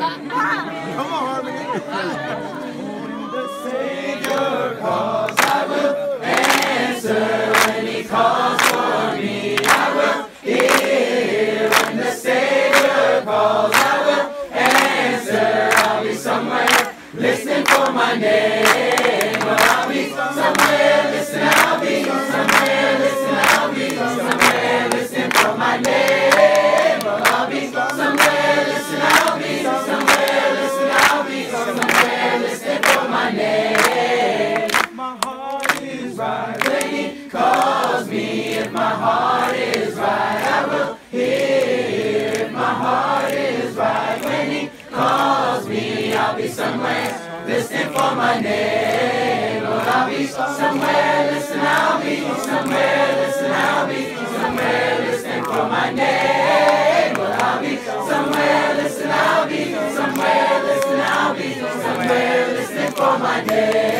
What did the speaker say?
Come on, Harmony. The Savior calls, I will answer when He calls for me. I will hear when the Savior calls. I will answer. I'll be somewhere listening for my name. Well, I'll be somewhere right when He calls me. If my heart is right, I will hear. If my heart is right when He calls me, I'll be somewhere listening for my name. Lord, I'll be somewhere listening. I'll be somewhere listening. I'll be somewhere listening for my name. Lord, I'll be somewhere listening. I'll be somewhere listening. I'll be somewhere listening for my name.